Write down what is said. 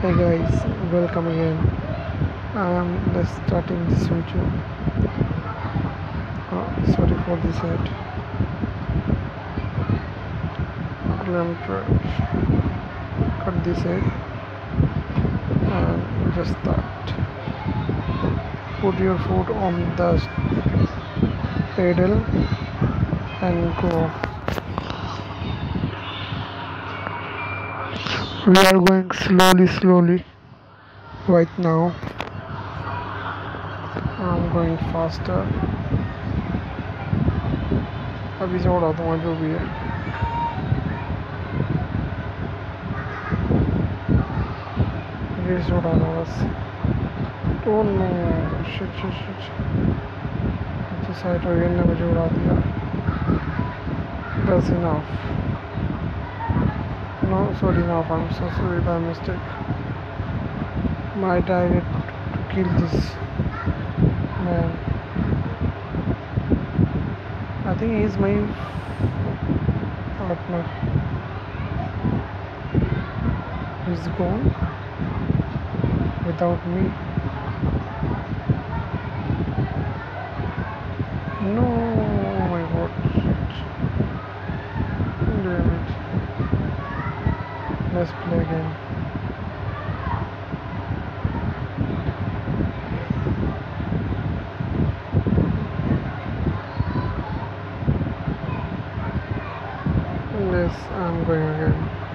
hey guys welcome again. I am just starting this video oh, sorry for this ad I'm trying cut this ad and just start put your foot on the pedal and go we are going slowly slowly right now I'm going faster अभी से उड़ा दूंगा जो भी है race उड़ा दूंगा बस तो नो शिट शिट शिट तो साइड हो गया ने मुझे उड़ा दिया बस enough no sorry no I'm so sorry by mistake. My target to kill this man. I think he's my partner. He's gone without me no oh my god shit damn it Let's play again. Yes, I'm going again.